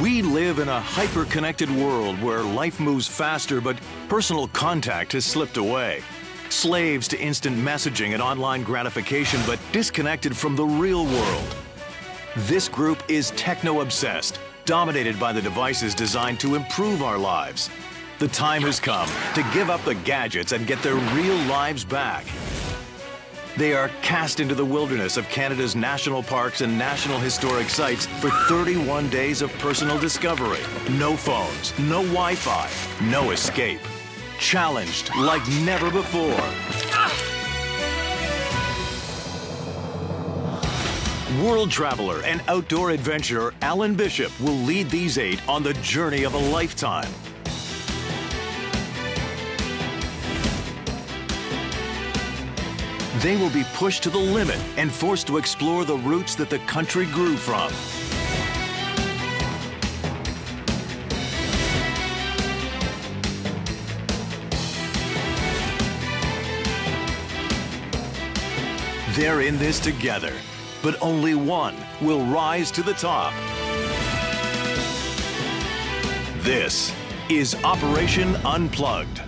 We live in a hyper-connected world where life moves faster, but personal contact has slipped away. Slaves to instant messaging and online gratification, but disconnected from the real world. This group is techno-obsessed, dominated by the devices designed to improve our lives. The time has come to give up the gadgets and get their real lives back. They are cast into the wilderness of Canada's national parks and national historic sites for 31 days of personal discovery. No phones, no Wi-Fi, no escape. Challenged like never before. World traveler and outdoor adventurer Alan Bishop will lead these eight on the journey of a lifetime. They will be pushed to the limit and forced to explore the roots that the country grew from. They're in this together, but only one will rise to the top. This is Operation Unplugged.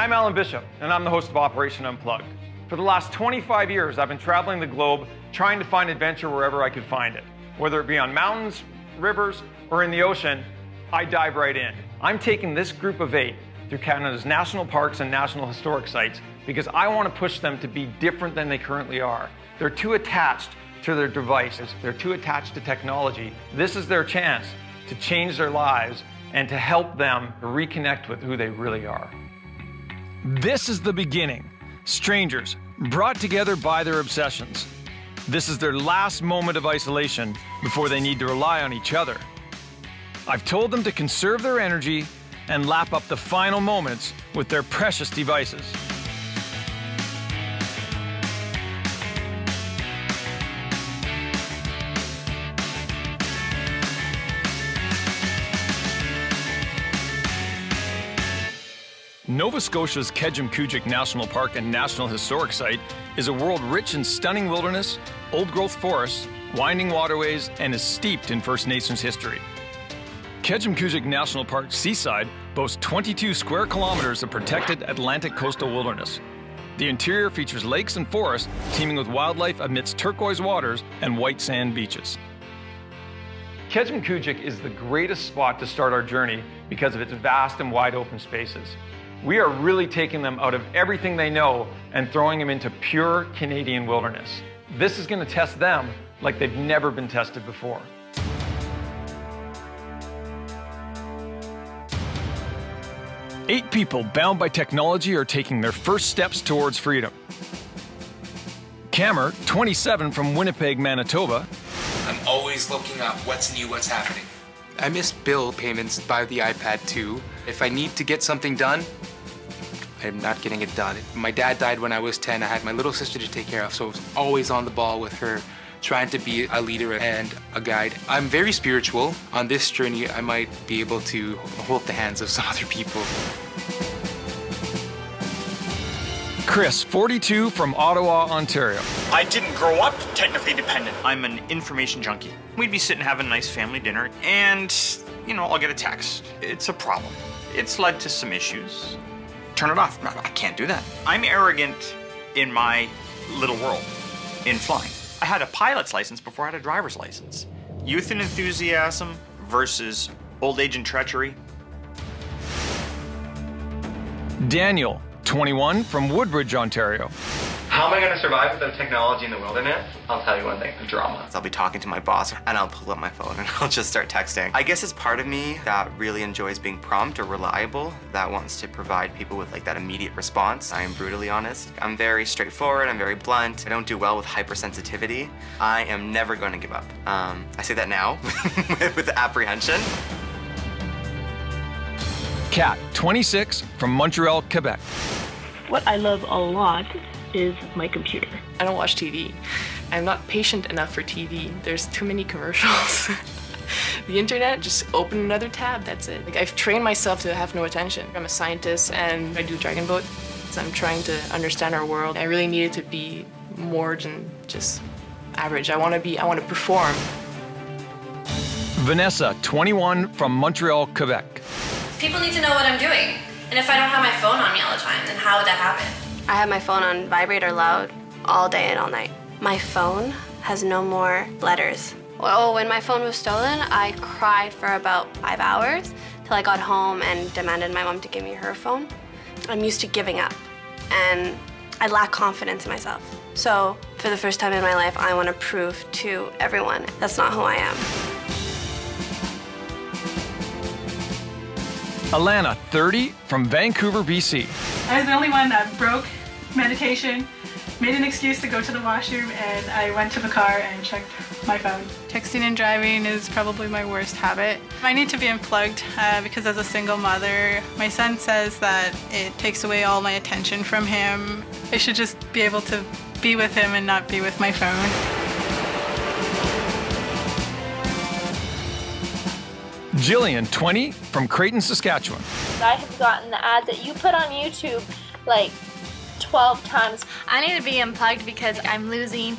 I'm Alan Bishop, and I'm the host of Operation Unplugged. For the last 25 years, I've been traveling the globe trying to find adventure wherever I could find it. Whether it be on mountains, rivers, or in the ocean, I dive right in. I'm taking this group of eight through Canada's national parks and national historic sites because I want to push them to be different than they currently are. They're too attached to their devices, they're too attached to technology. This is their chance to change their lives and to help them reconnect with who they really are. This is the beginning. Strangers, brought together by their obsessions. This is their last moment of isolation before they need to rely on each other. I've told them to conserve their energy and lap up the final moments with their precious devices. Nova Scotia's Kejimkujik National Park and National Historic Site is a world rich in stunning wilderness, old-growth forests, winding waterways, and is steeped in First Nations history. Kejimkujik National Park Seaside boasts 22 square kilometers of protected Atlantic coastal wilderness. The interior features lakes and forests teeming with wildlife amidst turquoise waters and white sand beaches. Kejimkujik is the greatest spot to start our journey because of its vast and wide open spaces. We are really taking them out of everything they know and throwing them into pure Canadian wilderness. This is going to test them like they've never been tested before. Eight people bound by technology are taking their first steps towards freedom. Cameron, 27 from Winnipeg, Manitoba. I'm always looking up what's new, what's happening. I miss bill payments by the iPad too. If I need to get something done, I'm not getting it done. My dad died when I was 10. I had my little sister to take care of, so I was always on the ball with her, trying to be a leader and a guide. I'm very spiritual. On this journey, I might be able to hold the hands of some other people. Chris, 42 from Ottawa, Ontario. I didn't grow up technically dependent. I'm an information junkie. We'd be sitting having a nice family dinner, and, you know, I'll get a text. It's a problem. It's led to some issues. Turn it off. I can't do that. I'm arrogant in my little world in flying. I had a pilot's license before I had a driver's license. Youth and enthusiasm versus old age and treachery. Daniel, 21 from Woodbridge, Ontario. How am I going to survive without technology in the wilderness? I'll tell you one thing, drama. So I'll be talking to my boss and I'll pull up my phone and I'll just start texting. I guess it's part of me that really enjoys being prompt or reliable, that wants to provide people with like that immediate response. I am brutally honest. I'm very straightforward, I'm very blunt. I don't do well with hypersensitivity. I am never going to give up. Um, I say that now with apprehension. Cat, 26 from Montreal, Quebec. What I love a lot is my computer. I don't watch TV. I'm not patient enough for TV. There's too many commercials. the internet, just open another tab, that's it. Like I've trained myself to have no attention. I'm a scientist and I do Dragon Boat. So I'm trying to understand our world. I really needed to be more than just average. I want to be, I want to perform. Vanessa, 21, from Montreal, Quebec. People need to know what I'm doing. And if I don't have my phone on me all the time, then how would that happen? I have my phone on vibrate or loud all day and all night. My phone has no more letters. Oh, when my phone was stolen, I cried for about five hours till I got home and demanded my mom to give me her phone. I'm used to giving up, and I lack confidence in myself. So, for the first time in my life, I want to prove to everyone that's not who I am. Alana, 30, from Vancouver, BC. I was the only one that broke meditation, made an excuse to go to the washroom, and I went to the car and checked my phone. Texting and driving is probably my worst habit. I need to be unplugged uh, because as a single mother, my son says that it takes away all my attention from him. I should just be able to be with him and not be with my phone. Jillian, 20, from Creighton, Saskatchewan. I have gotten the ad that you put on YouTube like 12 times. I need to be unplugged because I'm losing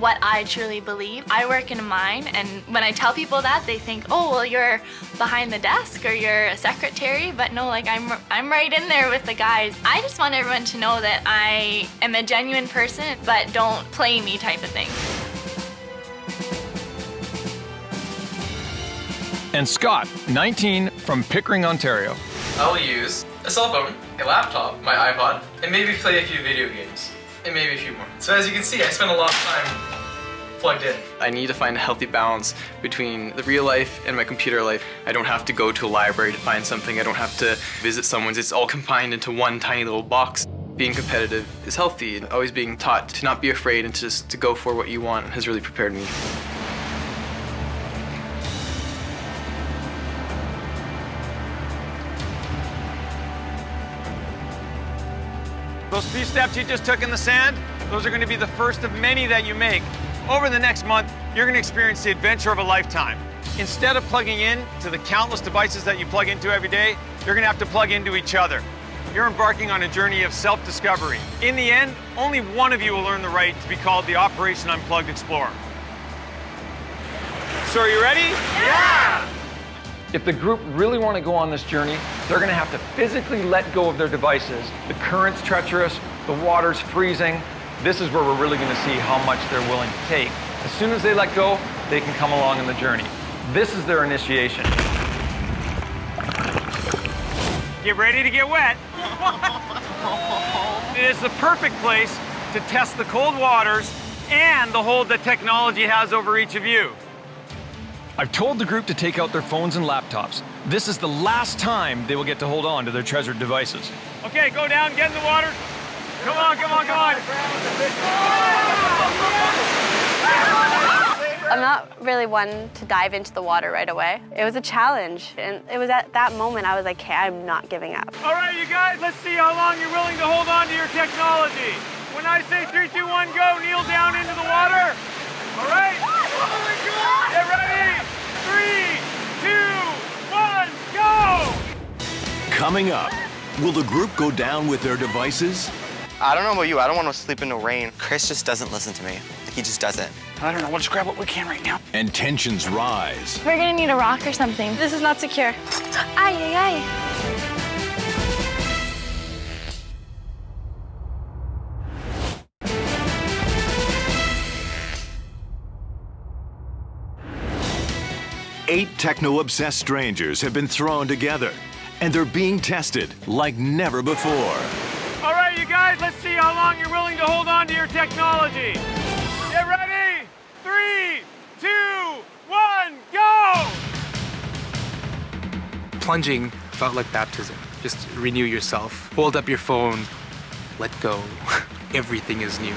what I truly believe. I work in a mine, and when I tell people that, they think, "Oh, well, you're behind the desk or you're a secretary." But no, like I'm, I'm right in there with the guys. I just want everyone to know that I am a genuine person, but don't play me type of thing. And Scott, 19, from Pickering, Ontario. I'll use a cell phone, a laptop, my iPod, and maybe play a few video games. And maybe a few more. So as you can see, I spend a lot of time plugged in. I need to find a healthy balance between the real life and my computer life. I don't have to go to a library to find something. I don't have to visit someone's. It's all combined into one tiny little box. Being competitive is healthy. and Always being taught to not be afraid and to just to go for what you want has really prepared me. Those few steps you just took in the sand, those are going to be the first of many that you make. Over the next month, you're going to experience the adventure of a lifetime. Instead of plugging in to the countless devices that you plug into every day, you're going to have to plug into each other. You're embarking on a journey of self-discovery. In the end, only one of you will earn the right to be called the Operation Unplugged Explorer. So are you ready? Yeah! If the group really want to go on this journey, they're going to have to physically let go of their devices. The current's treacherous, the water's freezing. This is where we're really going to see how much they're willing to take. As soon as they let go, they can come along in the journey. This is their initiation. Get ready to get wet. it is the perfect place to test the cold waters and the hold that technology has over each of you. I've told the group to take out their phones and laptops. This is the last time they will get to hold on to their treasured devices. Okay, go down, get in the water. Come on, come on, come on. I'm not really one to dive into the water right away. It was a challenge, and it was at that moment I was like, okay, I'm not giving up. All right, you guys, let's see how long you're willing to hold on to your technology. When I say three, two, one, go, kneel down into the water. All right? Get ready. Three, two, one, go! Coming up, will the group go down with their devices? I don't know about you, I don't want to sleep in the rain. Chris just doesn't listen to me. He just doesn't. I don't know, we'll just grab what we can right now. And tensions rise. We're gonna need a rock or something. This is not secure. Ay, ay, ay. Eight techno obsessed strangers have been thrown together, and they're being tested like never before. All right, you guys, let's see how long you're willing to hold on to your technology. Get ready. Three, two, one, go! Plunging felt like baptism. Just renew yourself. Hold up your phone. Let go. Everything is new.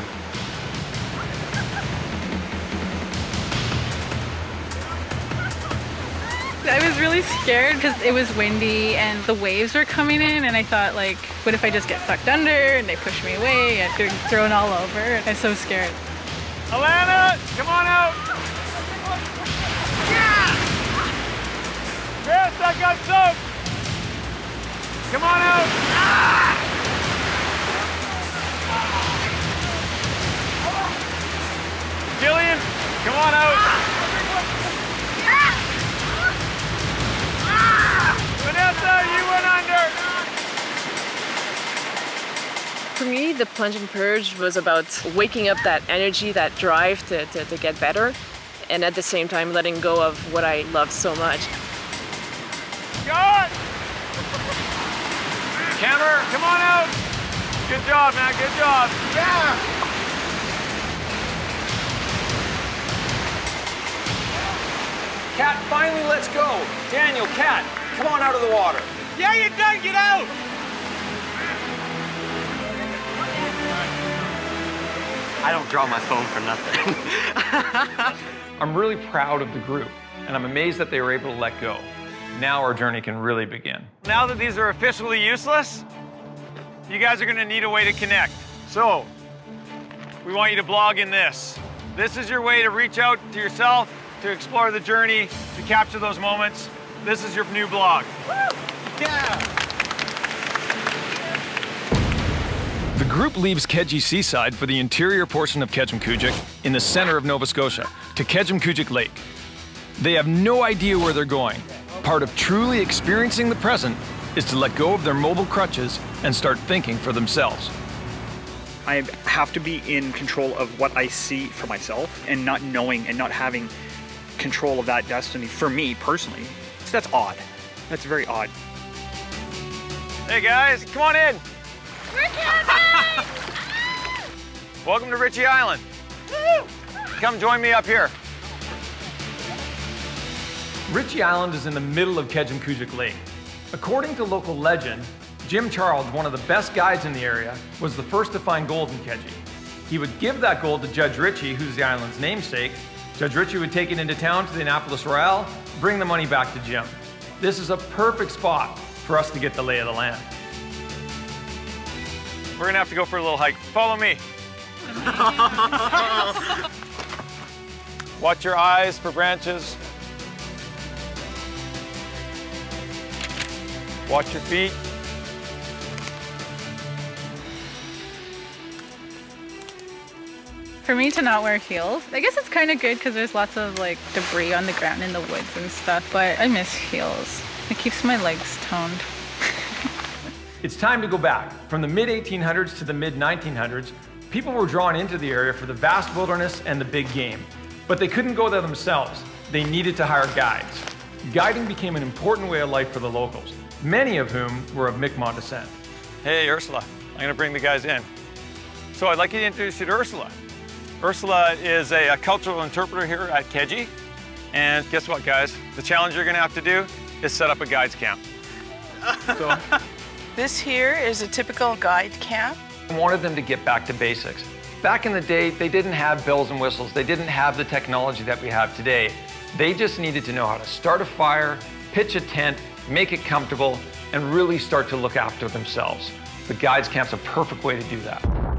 I was really scared because it was windy and the waves were coming in, and I thought, like, what if I just get sucked under and they push me away and they're thrown all over? I'm so scared. Alana, come on out. Chris, I got soaked. Come on out. Jillian, Come on out. Vanessa, you went under. For me, the plunge and purge was about waking up that energy, that drive to, to, to get better, and at the same time letting go of what I love so much. John! Cameron, come on out. Good job, man. Good job. Yeah. Cat finally lets go. Daniel, Cat, come on out of the water. Yeah, you're done. Get out. I don't draw my phone for nothing. I'm really proud of the group, and I'm amazed that they were able to let go. Now our journey can really begin. Now that these are officially useless, you guys are gonna need a way to connect. So, we want you to blog in this. This is your way to reach out to yourself, to explore the journey, to capture those moments. This is your new blog. Yeah! The group leaves Keji Seaside for the interior portion of Kejimkujik in the center of Nova Scotia to Kejimkujik Lake. They have no idea where they're going. Part of truly experiencing the present is to let go of their mobile crutches and start thinking for themselves. I have to be in control of what I see for myself and not knowing and not having control of that destiny for me personally. So that's odd. That's very odd. Hey guys, come on in. We're coming! Welcome to Ritchie Island. Come join me up here. Ritchie Island is in the middle of Kejimkujik Lake. According to local legend, Jim Charles, one of the best guides in the area, was the first to find gold in Keji. He would give that gold to Judge Ritchie, who's the island's namesake. Judge Ritchie would take it into town to the Annapolis Royal, bring the money back to Jim. This is a perfect spot for us to get the lay of the land. We're gonna have to go for a little hike. Follow me. Watch your eyes for branches. Watch your feet. For me to not wear heels, I guess it's kind of good because there's lots of like debris on the ground in the woods and stuff, but I miss heels. It keeps my legs toned. It's time to go back. From the mid 1800s to the mid 1900s, people were drawn into the area for the vast wilderness and the big game. But they couldn't go there themselves. They needed to hire guides. Guiding became an important way of life for the locals, many of whom were of Mi'kmaq descent. Hey, Ursula, I'm gonna bring the guys in. So I'd like you to introduce you to Ursula. Ursula is a, a cultural interpreter here at Keji. And guess what, guys? The challenge you're gonna have to do is set up a guides camp. So This here is a typical guide camp. I wanted them to get back to basics. Back in the day, they didn't have bells and whistles. They didn't have the technology that we have today. They just needed to know how to start a fire, pitch a tent, make it comfortable, and really start to look after themselves. The guides camp's a perfect way to do that.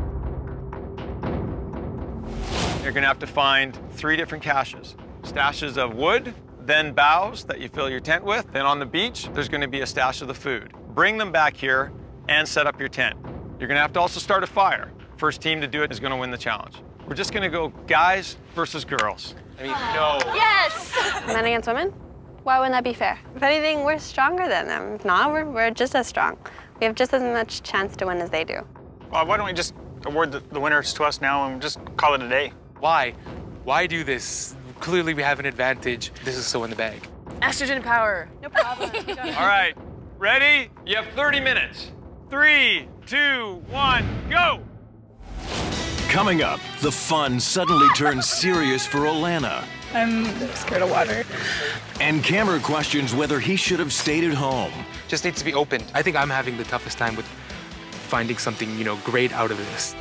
You're gonna have to find three different caches. Stashes of wood, then boughs that you fill your tent with. Then on the beach, there's gonna be a stash of the food. Bring them back here and set up your tent. You're gonna have to also start a fire. First team to do it is gonna win the challenge. We're just gonna go guys versus girls. I mean, no. Yes! Men against women? Why wouldn't that be fair? If anything, we're stronger than them. If not, we're, we're just as strong. We have just as much chance to win as they do. Well, why don't we just award the, the winners to us now and just call it a day? Why? Why do this? Clearly we have an advantage. This is so in the bag. Estrogen power. No problem. All right, ready? You have 30 minutes. Three, two, one, go! Coming up, the fun suddenly turns serious for Alana. I'm scared of water. And Cameron questions whether he should have stayed at home. Just needs to be opened. I think I'm having the toughest time with finding something, you know, great out of this.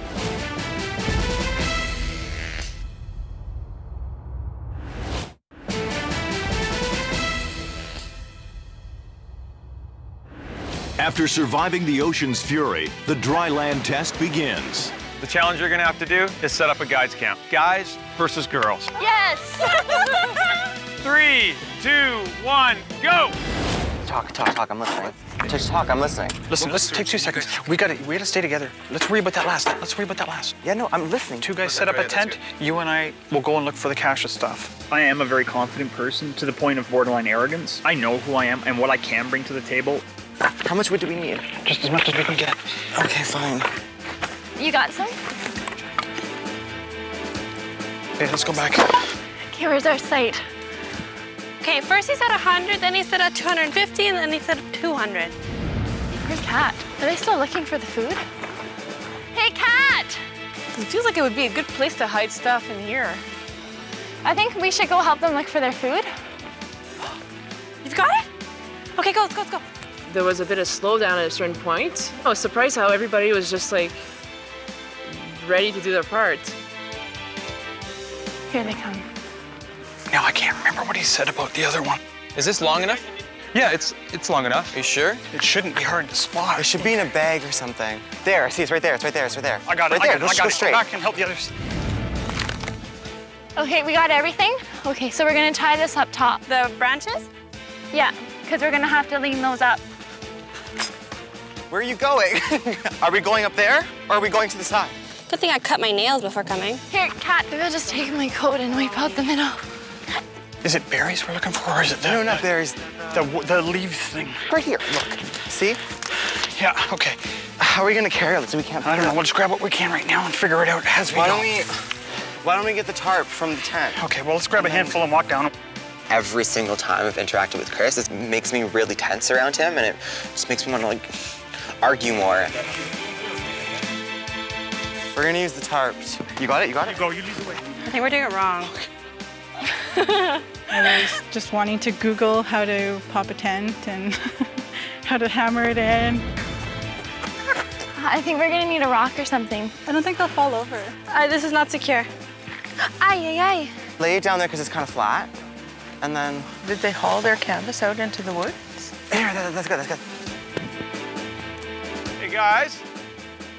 After surviving the ocean's fury, the dry land test begins. The challenge you're gonna have to do is set up a guides camp. Guys versus girls. Yes! Three, two, one, go! Talk, talk, talk. I'm listening. Just talk. I'm listening. Listen, let's take two seconds. We gotta, we gotta stay together. Let's worry about that last. Let's worry about that last. Yeah, no, I'm listening. Two guys set up a tent. You and I will go and look for the cache of stuff. I am a very confident person to the point of borderline arrogance. I know who I am and what I can bring to the table. How much wood do we need? Just as much as we can get. Okay, fine. You got some? Okay, let's go back. Okay, where's our site? Okay, first he said 100, then he said at 250, and then he said 200. Where's Kat? Are they still looking for the food? Hey, Kat! It feels like it would be a good place to hide stuff in here. I think we should go help them look for their food. You've got it? Okay, go, let's go, let's go. There was a bit of slowdown at a certain point. I was surprised how everybody was just like ready to do their part. Here they come. Now I can't remember what he said about the other one. Is this long enough? Yeah, it's it's long enough. Are you sure? It shouldn't be hard to spot. It should be in a bag or something. There, I see it's right there. It's right there. It's right there. I got it. Right I there. got it. Let's I got go it. straight. Go back and help the others. Okay, we got everything? Okay, so we're gonna tie this up top. The branches? Yeah, because we're gonna have to lean those up. Where are you going? are we going up there or are we going to the side? Good thing I cut my nails before coming. Here, Kat, maybe I'll just take my coat and wipe out the middle. Is it berries we're looking for, or is it the, No, not berries. the the leaf thing? Right here. Look. See? Yeah. Okay. How are we gonna carry it so we can't? I don't know. We'll just grab what we can right now and figure it out as we Why go. don't we? Why don't we get the tarp from the tent? Okay. Well, let's grab a handful and walk down. Every single time I've interacted with Chris, it makes me really tense around him, and it just makes me want to like argue more. We're gonna use the tarps. You got it? You got it? You go. You lead the way. I think we're doing it wrong. I was just wanting to Google how to pop a tent and how to hammer it in. I think we're gonna need a rock or something. I don't think they'll fall over. Uh, this is not secure. Ay, ay, ay. Lay it down there because it's kind of flat, and then Did they haul their canvas out into the woods? there. That, that's good. That's good. Hey guys,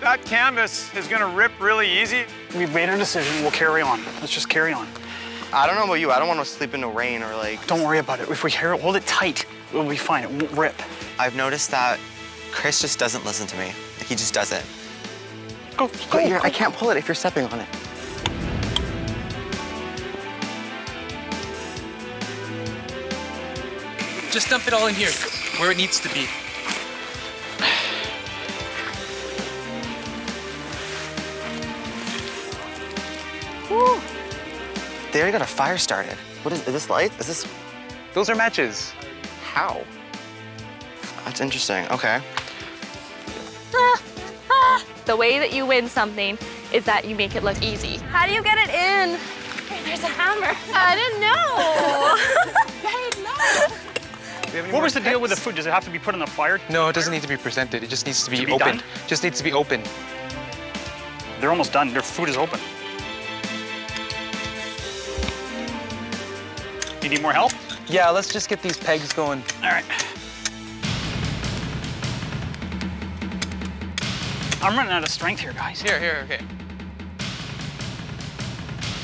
that canvas is gonna rip really easy. We've made a decision. We'll carry on. Let's just carry on. I don't know about you. I don't want to sleep in the rain or like. Don't worry about it. If we carry, hold it tight, we'll be fine. It won't rip. I've noticed that Chris just doesn't listen to me. He just doesn't. Go, But you're, I can't pull it if you're stepping on it. Just dump it all in here, where it needs to be. Woo. They already got a fire started. What is, is this light? Is this, Those are matches. how? That's interesting, okay. The way that you win something is that you make it look easy. How do you get it in? There's a hammer. I didn't know. I didn't know. What was the deal with the food? Does it have to be put on the fire? No, it doesn't need to be presented. It just needs to be, To be opened. done? Just needs to be open. They're almost done. Their food is open. You need more help? Yeah, let's just get these pegs going. All right. I'm running out of strength here, guys. Here, here, okay.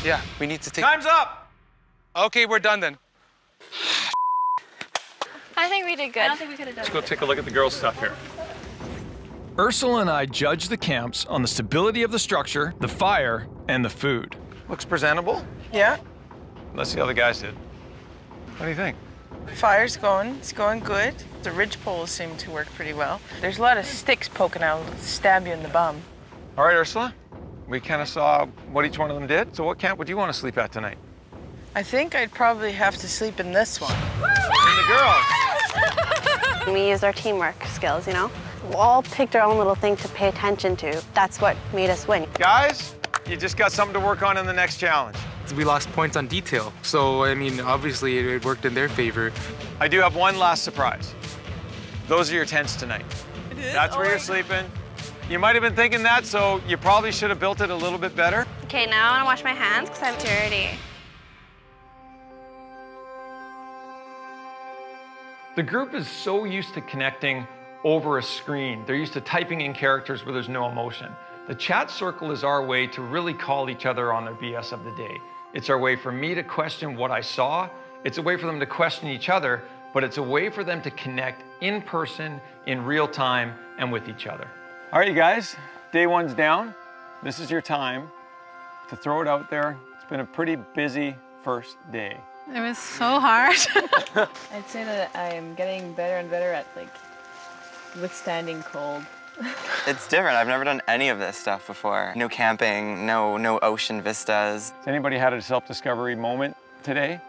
Yeah, we need to take. Time's up. Okay, we're done then. I think we did good. I don't think we could have done Let's go take a look at the girls' stuff here. Ursula and I judged the camps on the stability of the structure, the fire, and the food. Looks presentable. Yeah. Let's see how the guys did. What do you think? Fire's going. It's going good. The ridge poles seem to work pretty well. There's a lot of sticks poking out, stab you in the bum. All right, Ursula. We kind of saw what each one of them did. So what camp would you want to sleep at tonight? I think I'd probably have to sleep in this one. And the girls. We used our teamwork skills, you know? We all picked our own little thing to pay attention to. That's what made us win. Guys, you just got something to work on in the next challenge. We lost points on detail. So, I mean, obviously it, it worked in their favor. I do have one last surprise. Those are your tents tonight. That's where oh, you're sleeping. You might have been thinking that, so you probably should have built it a little bit better. Okay, now I want to wash my hands because I'm dirty. The group is so used to connecting over a screen. They're used to typing in characters where there's no emotion. The chat circle is our way to really call each other on their BS of the day. It's our way for me to question what I saw. It's a way for them to question each other but it's a way for them to connect in person, in real time, and with each other. All right, you guys, day one's down. This is your time to throw it out there. It's been a pretty busy first day. It was so hard. I'd say that I'm getting better and better at like withstanding cold. It's different. I've never done any of this stuff before. No camping, no no ocean vistas. Has anybody had a self-discovery moment today?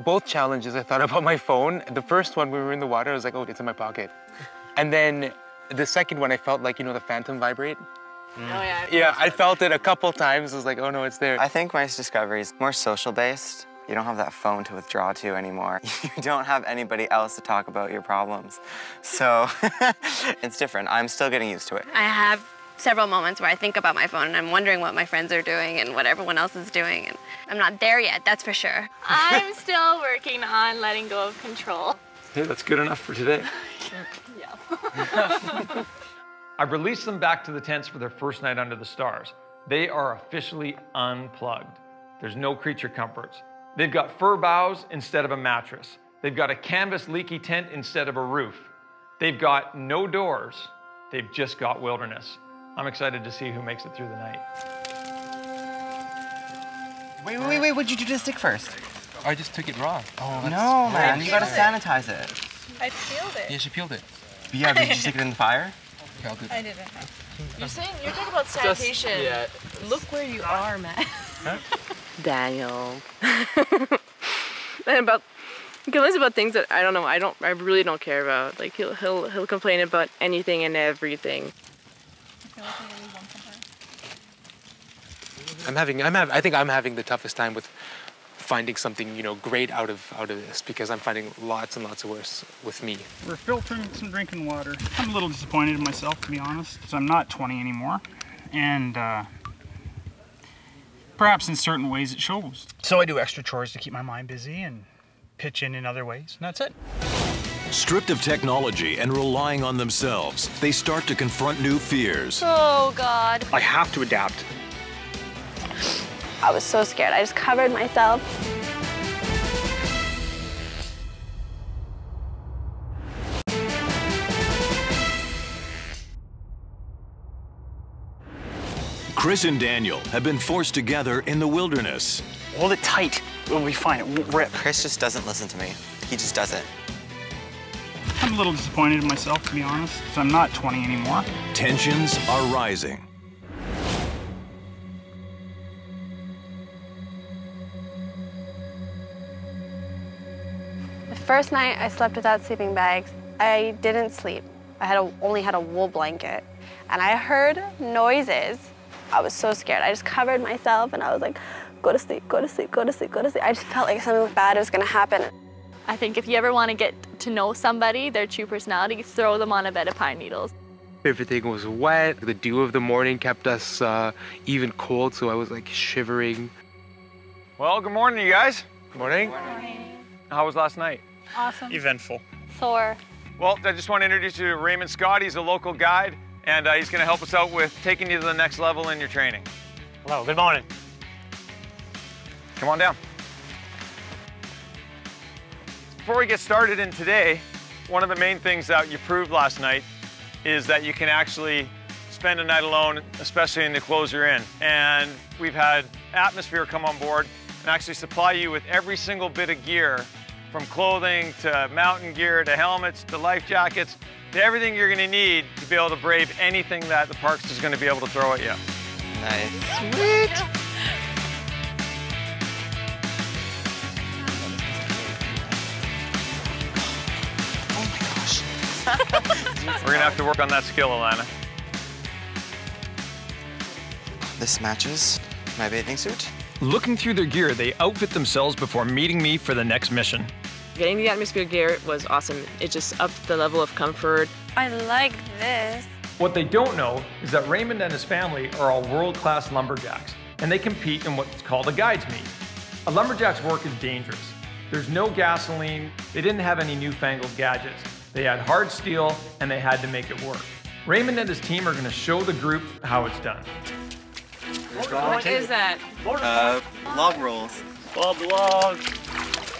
Both challenges, I thought about my phone. The first one, we were in the water, I was like, oh, it's in my pocket. And then the second one, I felt like, you know, the phantom vibrate. Oh yeah. Yeah, I felt it a couple times. I was like, oh no, it's there. I think my discovery is more social based. You don't have that phone to withdraw to anymore. You don't have anybody else to talk about your problems. So it's different. I'm still getting used to it. I have several moments where I think about my phone and I'm wondering what my friends are doing and what everyone else is doing. And I'm not there yet, that's for sure. I'm still working on letting go of control. Hey, that's good enough for today. yeah. I've released them back to the tents for their first night under the stars. They are officially unplugged. There's no creature comforts. They've got fir boughs instead of a mattress. They've got a canvas leaky tent instead of a roof. They've got no doors. They've just got wilderness. I'm excited to see who makes it through the night. Wait, wait, wait, wait. What'd you do to the stick first? I just took it raw. Oh, oh no, man. You gotta sanitize it. I peeled it. Yeah, she peeled it. But yeah, but did you stick it in the fire? I didn't. You're saying you're talking about sanitation. yeah. Look where you are, man. Daniel. and about he complains about things that I don't know. I don't. I really don't care about. Like he'll he'll he'll complain about anything and everything. I'm having, I'm have, I think I'm having the toughest time with finding something, you know, great out of out of this because I'm finding lots and lots of worse with me. We're filtering some drinking water. I'm a little disappointed in myself, to be honest, because I'm not 20 anymore. And uh, perhaps in certain ways it shows. So I do extra chores to keep my mind busy and pitch in in other ways, and that's it. Stripped of technology and relying on themselves, they start to confront new fears. Oh, God. I have to adapt. I was so scared. I just covered myself. Chris and Daniel have been forced together in the wilderness. Hold it tight. We'll be fine. It won't rip. Chris just doesn't listen to me. He just doesn't. I'm a little disappointed in myself, to be honest, because I'm not 20 anymore. Tensions are rising. The first night I slept without sleeping bags, I didn't sleep. I had a, only had a wool blanket, and I heard noises. I was so scared. I just covered myself, and I was like, go to sleep, go to sleep, go to sleep, go to sleep. I just felt like something bad was gonna happen. I think if you ever want to get to know somebody, their true personality, throw them on a bed of pine needles. Everything was wet. The dew of the morning kept us uh, even cold, so I was like shivering. Well, good morning, you guys. Good morning. How was last night? Awesome. Eventful. Thor. Well, I just want to introduce you to Raymond Scott. He's a local guide, and uh, he's going to help us out with taking you to the next level in your training. Hello, good morning. Come on down. Before we get started in today, one of the main things that you proved last night is that you can actually spend a night alone, especially in the clothes you're in. And we've had Atmosphere come on board and actually supply you with every single bit of gear from clothing to mountain gear to helmets to life jackets everything you're gonna need to be able to brave anything that the parks is gonna be able to throw at you. Nice. Sweet. We're gonna have to work on that skill, Alana. This matches my bathing suit. Looking through their gear, they outfit themselves before meeting me for the next mission. Getting the atmosphere gear was awesome. It just upped the level of comfort. I like this. What they don't know is that Raymond and his family are all world-class lumberjacks, and they compete in what's called a guides meet. A lumberjack's work is dangerous. There's no gasoline, they didn't have any newfangled gadgets. They had hard steel, and they had to make it work. Raymond and his team are gonna show the group how it's done. What is that? Uh, log rolls. Bob the log.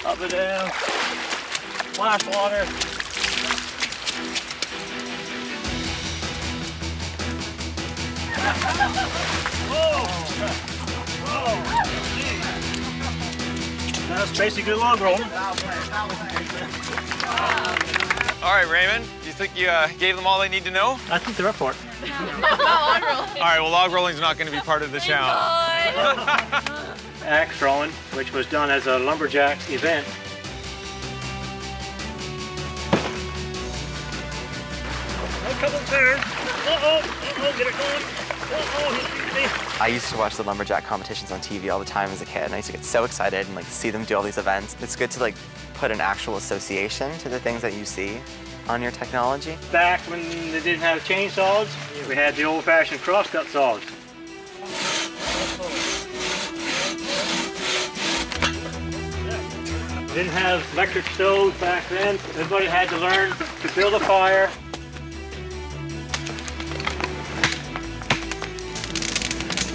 Up and down. Splash water. That's basically log rolling. All right, Raymond, do you think you uh, gave them all they need to know? I think they're up for it. All right, well, log rolling's not going to be part of the challenge. Axe throwing, which was done as a lumberjack event. A couple turns. Uh-oh, uh-oh, get it going. Uh-oh, he's beating me. I used to watch the lumberjack competitions on TV all the time as a kid, and I used to get so excited and like see them do all these events. It's good to like put an actual association to the things that you see on your technology. Back when they didn't have chainsaws, we had the old-fashioned crosscut saws. Didn't have electric stoves back then. Everybody had to learn to build a fire.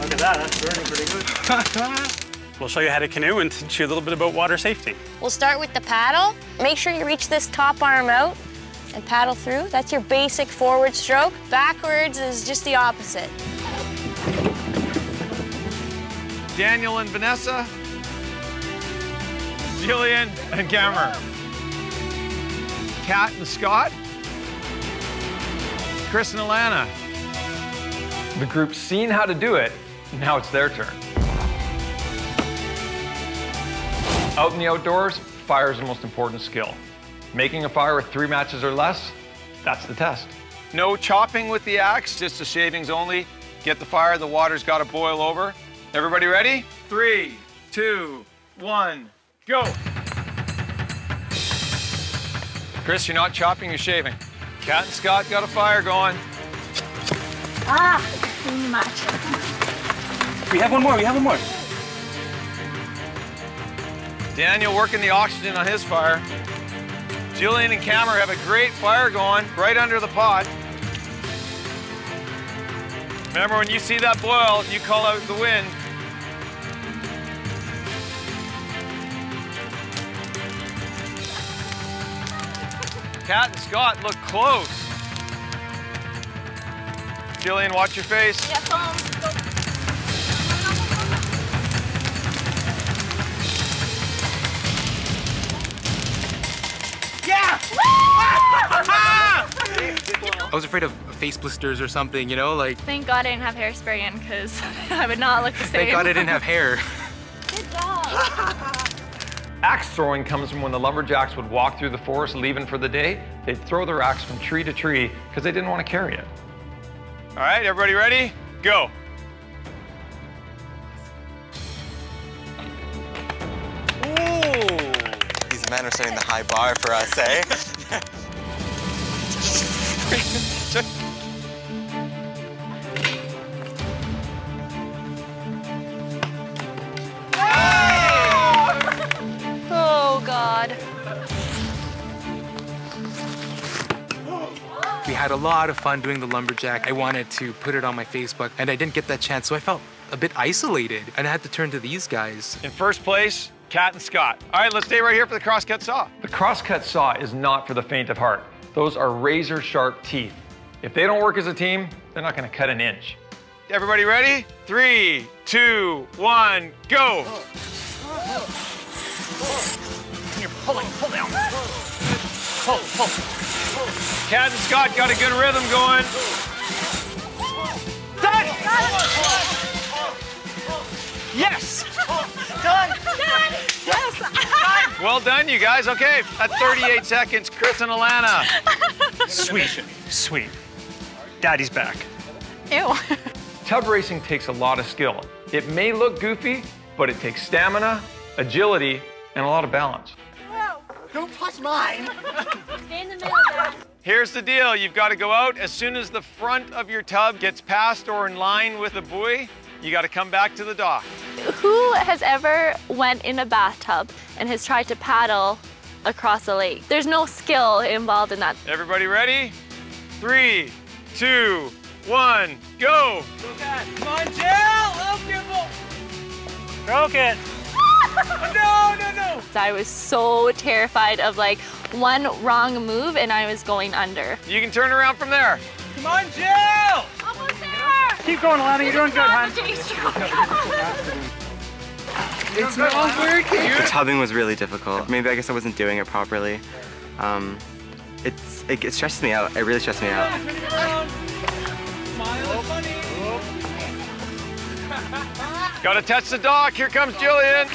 Look at that, that's burning pretty good. We'll show you how to canoe and teach you a little bit about water safety. We'll start with the paddle. Make sure you reach this top arm out and paddle through. That's your basic forward stroke. Backwards is just the opposite. Daniel and Vanessa, Jillian and Cameron, Kat and Scott, Chris and Alana. The group's seen how to do it, now it's their turn. Out in the outdoors, fire is the most important skill. Making a fire with three matches or less, that's the test. No chopping with the axe, just the shavings only. Get the fire, the water's got to boil over. Everybody ready? Three, two, one, go. Chris, you're not chopping, you're shaving. Kat and Scott got a fire going. Ah, too much. We have one more, we have one more. Daniel working the oxygen on his fire. Jillian and Cameron have a great fire going right under the pot. Remember, when you see that boil, you call out the wind. Kat and Scott look close. Jillian, watch your face. Yeah! I was afraid of face blisters or something, you know, like. Thank God I didn't have hairspray in because I would not look the same. Thank God I didn't have hair. Good job. Axe throwing comes from when the lumberjacks would walk through the forest leaving for the day. They'd throw their axe from tree to tree because they didn't want to carry it. All right, everybody ready? Go. Ooh. These men are setting the high bar for us, eh? had a lot of fun doing the lumberjack. I wanted to put it on my Facebook, and I didn't get that chance, so I felt a bit isolated, and I had to turn to these guys. In first place, Kat and Scott. All right, let's stay right here for the crosscut saw. The crosscut saw is not for the faint of heart. Those are razor sharp teeth. If they don't work as a team, they're not gonna cut an inch. Everybody ready? Three, two, one, go. You're pulling, pull down. Pull, pull. Kat and Scott got a good rhythm going. Done! Yes! Done! Done! Yes! Well done, you guys. Okay, at 38 seconds, Chris and Alana. Sweet, sweet. Daddy's back. Ew. Tub racing takes a lot of skill. It may look goofy, but it takes stamina, agility, and a lot of balance. Don't touch mine! Stay in the middle, Dad. Here's the deal. You've got to go out as soon as the front of your tub gets past or in line with the buoy. You got to come back to the dock. Who has ever went in a bathtub and has tried to paddle across a lake? There's no skill involved in that. Everybody ready? Three, two, one, go! Come on, Jill! Oh, beautiful! Stroke it! No, no, no! I was so terrified of like one wrong move and I was going under. You can turn around from there. Come on, Jill! Almost there! Keep going, Alana. You're doing good, hon. It's not working. The tubbing was really difficult. Maybe I guess I wasn't doing it properly. Um, it's it, it stresses me out. It really stresses me out. Gotta touch the dock. Here comes Jillian.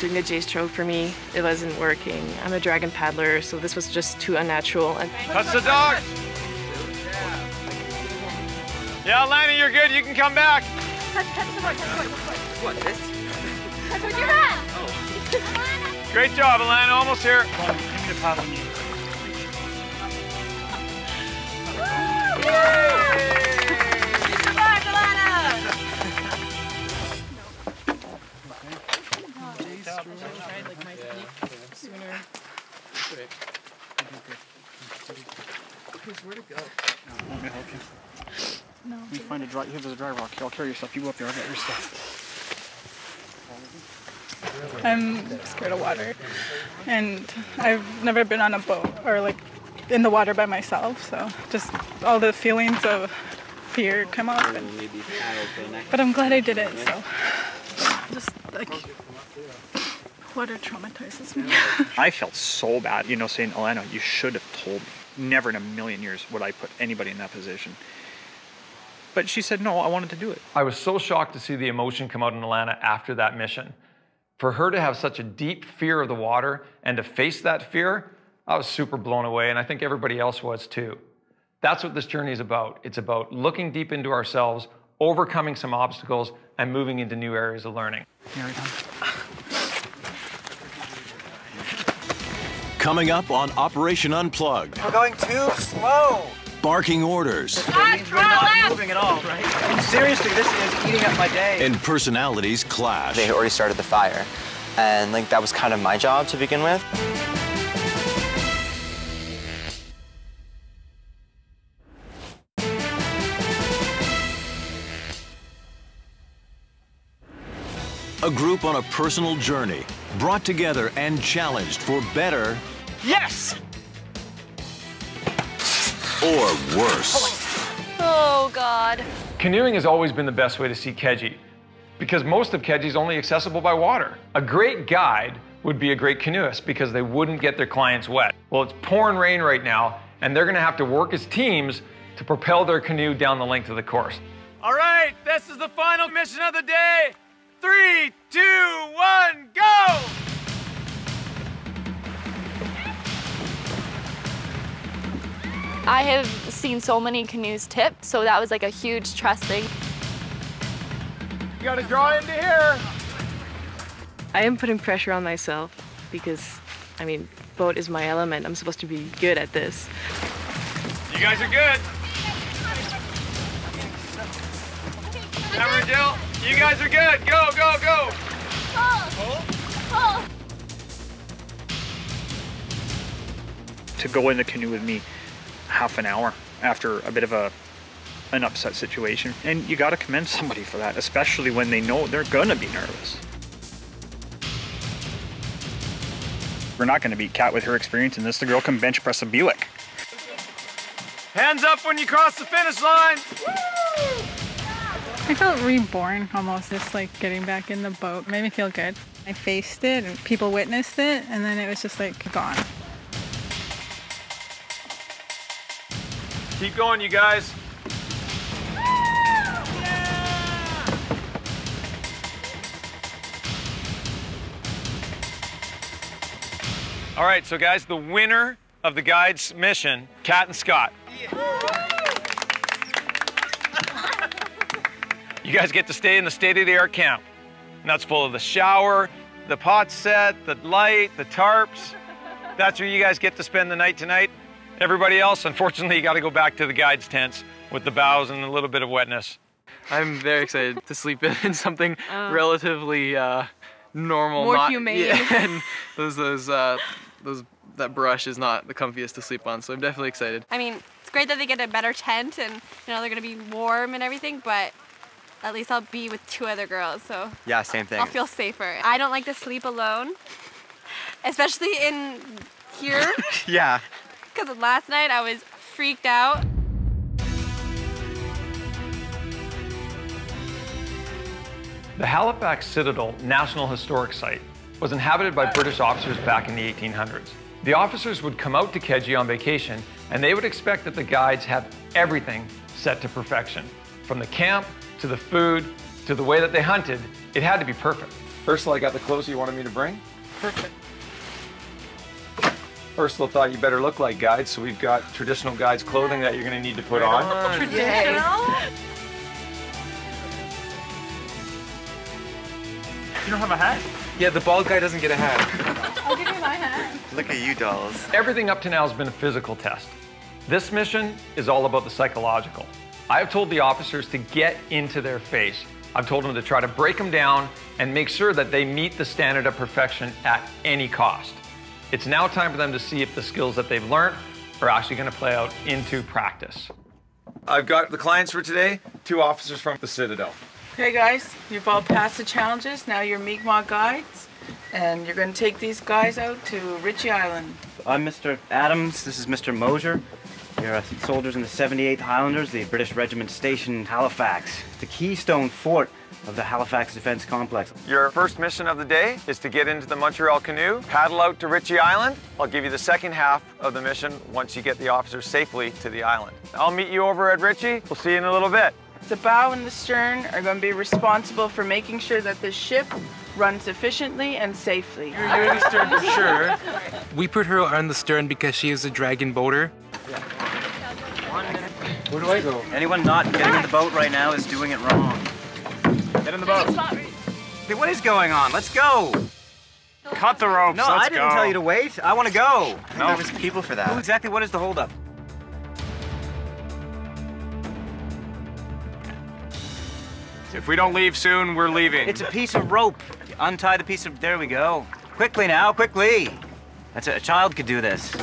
Doing the a J stroke for me, it wasn't working. I'm a dragon paddler, so this was just too unnatural. And Touch the dock. Yeah, Lana, you're good. You can come back. Touch, touch the board, touch the board, touch the board. What, this? Touch with your hand. Great job, Alana. Almost here. You Where to go? Want me to help you? No. Let me find a dry. Here's a dry rock. Here, I'll carry your stuff. You go up there. I'll get your stuff. I'm scared of water, and I've never been on a boat or like in the water by myself. So just all the feelings of fear come up. And, but I'm glad I did it. So just like water traumatizes me. I felt so bad, you know, saying, Alana, you should have told me. Never in a million years would I put anybody in that position. But she said, no, I wanted to do it. I was so shocked to see the emotion come out in Alana after that mission. For her to have such a deep fear of the water and to face that fear, I was super blown away, and I think everybody else was too. That's what this journey is about. It's about looking deep into ourselves, overcoming some obstacles, and moving into new areas of learning. Coming up on Operation Unplugged, We're going too slow. barking orders That means we're not moving at all, right? Seriously, this is eating up my day. and personalities clash. They already started the fire, and like that was kind of my job to begin with. A group on a personal journey, brought together and challenged for better Yes! or worse. Oh, God. Canoeing has always been the best way to see Keji because most of Keji is only accessible by water. A great guide would be a great canoeist because they wouldn't get their clients wet. Well, it's pouring rain right now, and they're gonna have to work as teams to propel their canoe down the length of the course. All right, this is the final mission of the day. Three, two, one, go! I have seen so many canoes tip, so that was like a huge trust thing. You gotta draw into here. I am putting pressure on myself because, I mean, boat is my element. I'm supposed to be good at this. You guys are good. Cameron, Jill, you guys are good. Go, go, go. To go in the canoe with me half an hour after a bit of a an upset situation. And you got to commend somebody for that, especially when they know they're going to be nervous. We're not going to beat Kat with her experience in this. The girl can bench press a Buick. Hands up when you cross the finish line. I felt reborn almost, just like getting back in the boat. Made me feel good. I faced it and people witnessed it, and then it was just like gone. Keep going, you guys. All right, so guys, the winner of the guide's mission, Kat and Scott. You guys get to stay in the state-of-the-art camp. And that's full of the shower, the pot set, the light, the tarps. That's where you guys get to spend the night tonight. Everybody else, unfortunately, you got to go back to the guides' tents with the bows and a little bit of wetness. I'm very excited to sleep in something Oh. relatively uh, normal. More not, humane. Yeah, and those those uh, those that brush is not the comfiest to sleep on, so I'm definitely excited. I mean, it's great that they get a better tent and you know they're gonna be warm and everything, but At least I'll be with two other girls, so Yeah, same thing. I'll feel safer. I don't like to sleep alone, especially in here, yeah. because last night I was freaked out. The Halifax Citadel National Historic Site was inhabited by British officers back in the 1800s. The officers would come out to Keji on vacation and they would expect that the guides have everything set to perfection. From the camp to the food to the way that they hunted, it had to be perfect. Ursula, I got the clothes you wanted me to bring. Perfect. Ursula thought you better look like guides, so we've got traditional guides clothing that you're going to need to put on. Traditional? You don't have a hat? Yeah, the bald guy doesn't get a hat. I'll give you my hat. Look at you, dolls. Everything up to now has been a physical test. This mission is all about the psychological. I have told the officers to get into their face. I've told them to try to break them down and make sure that they meet the standard of perfection at any cost. It's now time for them to see if the skills that they've learned are actually going to play out into practice. I've got the clients for today, two officers from the Citadel. Okay, guys, you've all passed the challenges. Now you're Mi'kmaq guides, and you're going to take these guys out to Ritchie Island. I'm Mr. Adams. This is Mr. Mosier. You're uh, soldiers in the 78th Highlanders, the British Regiment stationed in Halifax, the keystone fort of the Halifax Defence Complex. Your first mission of the day is to get into the Montreal canoe, paddle out to Ritchie Island. I'll give you the second half of the mission once you get the officers safely to the island. I'll meet you over at Ritchie. We'll see you in a little bit. The bow and the stern are going to be responsible for making sure that the ship runs efficiently and safely. You're doing the stern for sure. We put her on the stern because she is a dragon boater. Where do I go? Anyone not getting in the boat right now is doing it wrong. Get in the boat. Hey, what is going on? Let's go. Cut the ropes. No, let's I didn't go. tell you to wait. I want to go. No. There was people for that. Who exactly? What is the holdup? If we don't leave soon, we're leaving. It's a piece of rope. You untie the piece of. There we go. Quickly now, quickly. That's a, a child could do this.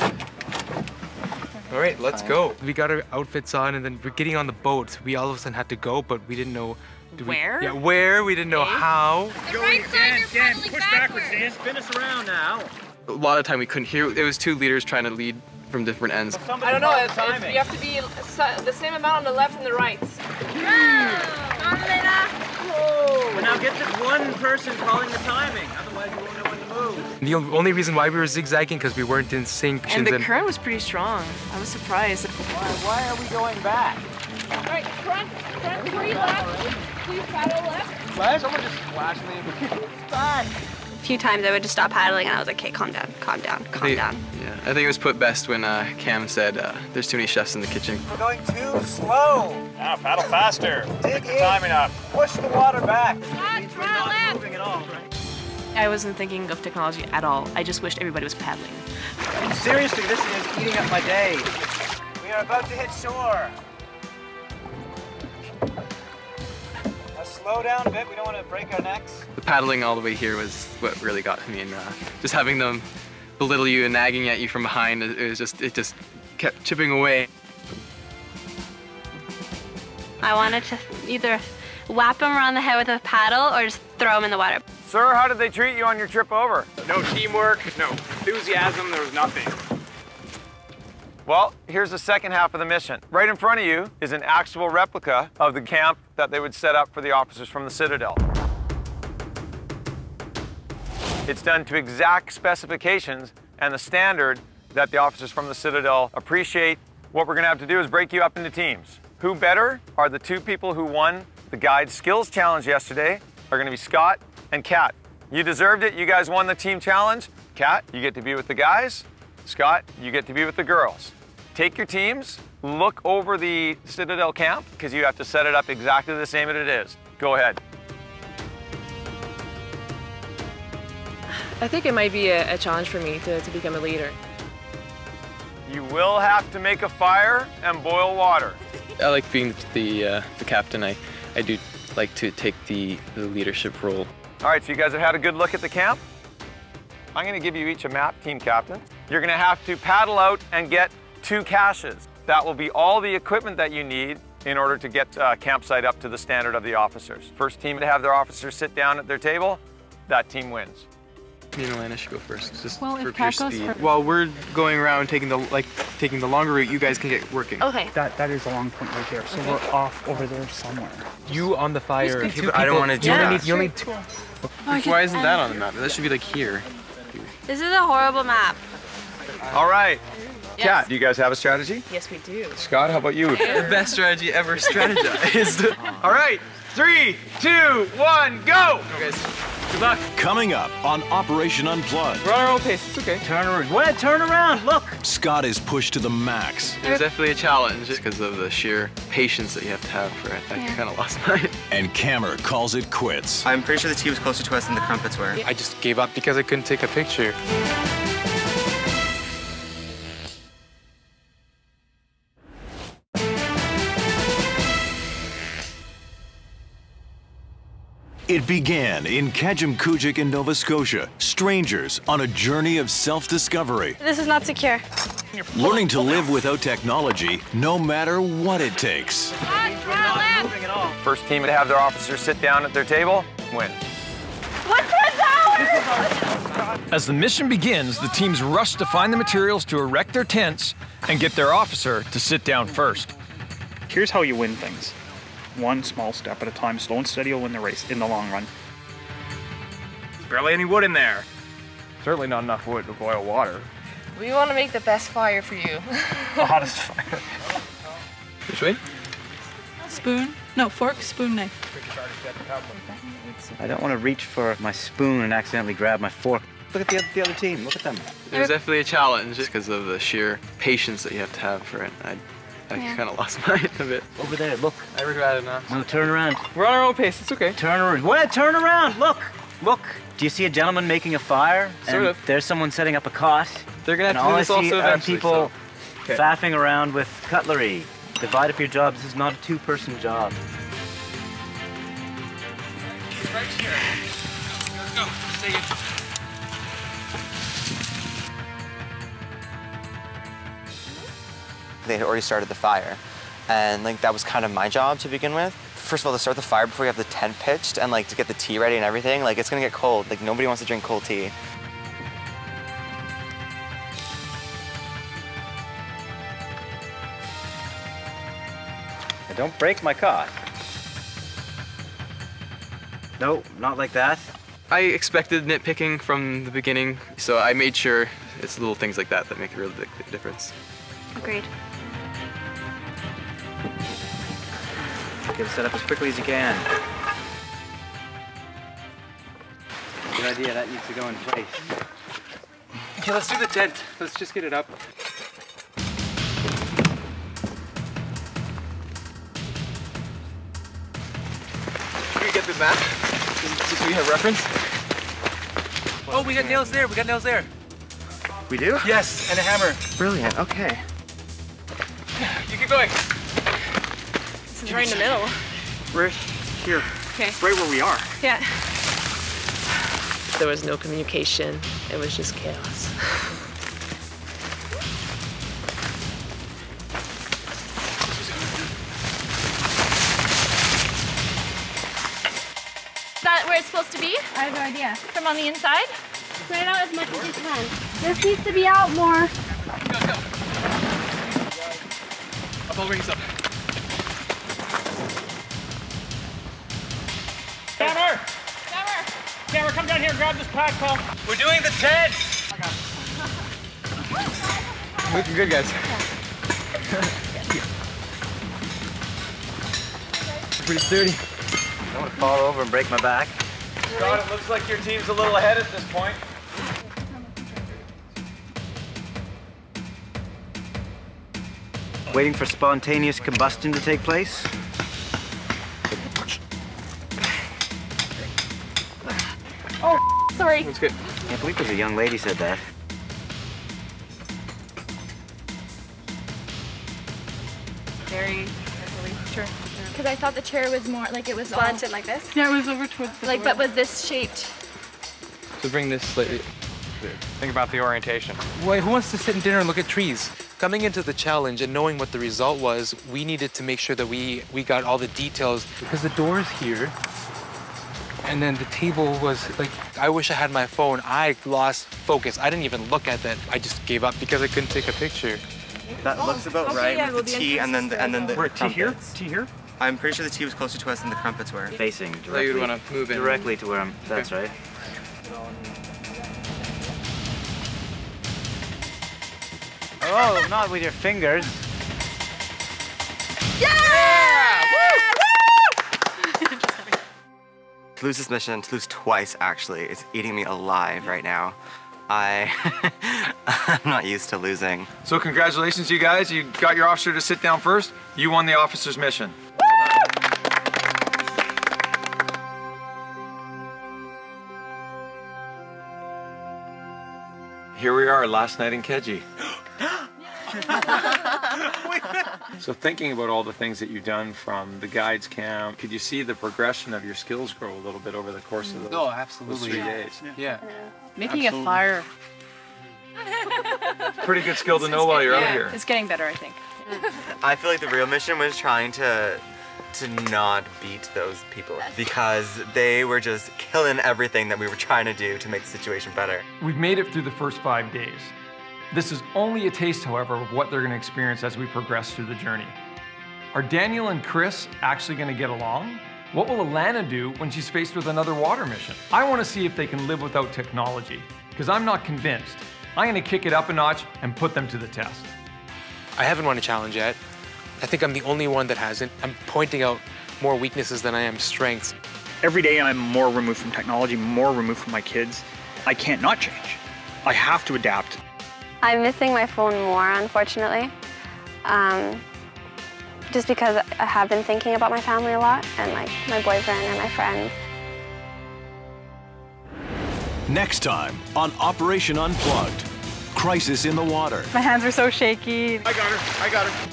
All right, let's go. We got our outfits on, and then we're getting on the boat. We all of a sudden had to go, but we didn't know. do we- Where? yeah, where? We didn't know how. Go, Dan, Dan, push backwards, Dan. Spin us around now. A lot of the time we couldn't hear. It was two leaders trying to lead from different ends. I don't know. If, if you have to be the same amount on the left and the right. Well, now get this one person calling the timing. Otherwise, you won't know when to move. The only reason why we were zigzagging because we weren't in sync. And the current was pretty strong. I was surprised. Why, why are we going back? All right, front, front, three left. Please paddle left. Flash? Someone just flashed me. back. A few times I would just stop paddling and I was like, okay, calm down, calm down, calm think, down. yeah, I think it was put best when uh, Cam said, uh, "There's too many chefs in the kitchen." We're going too slow. Now, paddle faster. Dig Get the in. timing up. Push the water back. We're not moving at all, right? I wasn't thinking of technology at all. I just wished everybody was paddling. Seriously, this is eating up my day. We are about to hit shore. Now slow down a bit. We don't want to break our necks. The paddling all the way here was what really got me, and uh, just having them belittle you and nagging at you from behind, it it was just it just kept chipping away. I wanted to either whap them around the head with a paddle or just throw them in the water. Sir, how did they treat you on your trip over? No teamwork, no enthusiasm, there was nothing. Well, here's the second half of the mission. Right in front of you is an actual replica of the camp that they would set up for the officers from the Citadel. It's done to exact specifications and the standard that the officers from the Citadel appreciate. What we're gonna have to do is break you up into teams. Who better are the two people who won the Guide Skills Challenge yesterday are gonna be Scott and Kat. You deserved it, you guys won the team challenge. Kat, you get to be with the guys. Scott, you get to be with the girls. Take your teams, look over the Citadel camp, because you have to set it up exactly the same as it is. Go ahead. I think it might be a, a challenge for me to, to become a leader. You will have to make a fire and boil water. I like being the uh, the captain. I I do like to take the, the leadership role. All right, so you guys have had a good look at the camp. I'm gonna give you each a map, team captain. You're gonna have to paddle out and get two caches. That will be all the equipment that you need in order to get uh, campsite up to the standard of the officers. First team to have their officers sit down at their table, that team wins. Me and Alana should go first, just Well, for pure speed. first- While we're going around taking the like taking the longer route, you guys can get working. Okay. That that is a long point right there. So Okay. we're off over there somewhere. You on the fire. Two be- I don't wanna do you only that. Need, you only need two. Oh, Why isn't that on the map? That should be like here. This is a horrible map. All right. Yes. Kat, do you guys have a strategy? Yes, we do. Scott, how about you? The best strategy ever strategized. All right, three, two, one, go! guys. Good luck. Coming up on Operation Unplugged, We're on our own pace. It's okay. Turn around. What? Turn around. Look. Scott is pushed to the max. It was definitely a challenge because of the sheer patience that you have to have for it. I kind of lost mine. And Cameron calls it quits. I'm pretty sure the tea was closer to us than the crumpets were. I just gave up because I couldn't take a picture. It began in Kejimkujik in Nova Scotia. Strangers on a journey of self-discovery. This is not secure. Learning to live without technology, no matter what it takes. First team to have their officers sit down at their table wins. As the mission begins, the teams rush to find the materials to erect their tents and get their officer to sit down first. Here's how you win things. One small step at a time. Slow and steady will win the race in the long run. Barely any wood in there. Certainly not enough wood to boil water. We want to make the best fire for you. The hottest fire. Which way? Spoon? No, fork, spoon, knife. I don't want to reach for my spoon and accidentally grab my fork. Look at the, the other team. Look at them. It was definitely a challenge because of the sheer patience that you have to have for it. I, I Yeah. kind of lost mine a bit. Over there, look. I regret it now. No, turn around. We're on our own pace. It's okay. Turn around. What? Turn around. Look. Look. Do you see a gentleman making a fire? Sort and of. There's someone setting up a cot. They're gonna have and to do all this I see also are eventually, people so- Okay. faffing around with cutlery. Divide up your job. This is not a two-person job. Right here. Let's go. Stay They had already started the fire. And like that was kind of my job to begin with. First of all, to start the fire before you have the tent pitched and like to get the tea ready and everything, like it's gonna get cold. Like nobody wants to drink cold tea. Now, Don't break my cot. No, not like that. I expected nitpicking from the beginning, so I made sure it's little things like that that make a real big difference. Agreed. Get it set up as quickly as you can. Good idea. That needs to go in place. Okay, let's do the tent. Let's just get it up. Can we get the map? Do we have reference? Oh, we got nails there. We got nails there. We do? Yes, and a hammer. Brilliant. Okay. You keep going. This is right in the middle. Right here. Okay. Right where we are. Yeah. There was no communication. It was just chaos. Is that where it's supposed to be? I have no idea. From on the inside? Spread out as much as you can. This needs to be out more. Up all rings up. Cameron, come down here and grab this pack, pal. We're doing the tent. Looking good, guys. Pretty sturdy. Don't want to fall over and break my back. Scott, it looks like your team's a little ahead at this point. Waiting for spontaneous combustion to take place. Sorry. That's good. Can't believe there's a young lady said that. Very carefully. Sure. Because I thought the chair was more like it was Slanted like this? Yeah, it was over towards the Like, door. but was this shaped? So bring this slightly. Think about the orientation. Wait, who wants to sit in dinner and look at trees? Coming into the challenge and knowing what the result was, we needed to make sure that we, we got all the details because the door is here. And then the table was like, I wish I had my phone. I lost focus. I didn't even look at that. I just gave up because I couldn't take a picture. That looks about okay, right yeah, with well, the the tea and then the, and then the Where, tea here? crumpets. Tea here? I'm pretty sure the tea was closer to us than the crumpets were. Facing directly. So you'd wanna move in. Directly to where I'm. That's right. Oh, not with your fingers. To lose this mission, to lose twice actually, it's eating me alive right now. I, I'm not used to losing. So congratulations, you guys. You got your officer to sit down first. You won the officer's mission. Here we are, last night in Keji. So thinking about all the things that you've done from the guides camp, could you see the progression of your skills grow a little bit over the course of mm. those, Oh, those absolutely. three days? Yeah. Making Absolutely. a fire. Pretty good skill to know while you're out here. It's getting better, I think. I feel like the real mission was trying to to not beat those people because they were just killing everything that we were trying to do to make the situation better. We've made it through the first five days. This is only a taste, however, of what they're going to experience as we progress through the journey. Are Daniel and Chris actually going to get along? What will Alana do when she's faced with another water mission? I want to see if they can live without technology, because I'm not convinced. I'm going to kick it up a notch and put them to the test. I haven't won a challenge yet. I think I'm the only one that hasn't. I'm pointing out more weaknesses than I am strengths. Every day I'm more removed from technology, more removed from my kids. I can't not change. I have to adapt. I'm missing my phone more, unfortunately. Um, just because I have been thinking about my family a lot and like my boyfriend and my friends. Next time on Operation Unplugged Crisis in the Water. My hands are so shaky. I got her. I got her.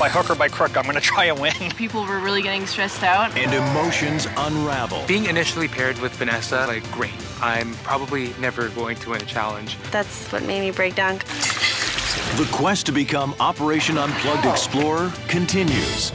By hook or by crook, I'm gonna try and win. People were really getting stressed out. And emotions unravel. Being initially paired with Vanessa, like, great. I'm probably never going to win a challenge. That's what made me break down. The quest to become Operation Unplugged Explorer continues.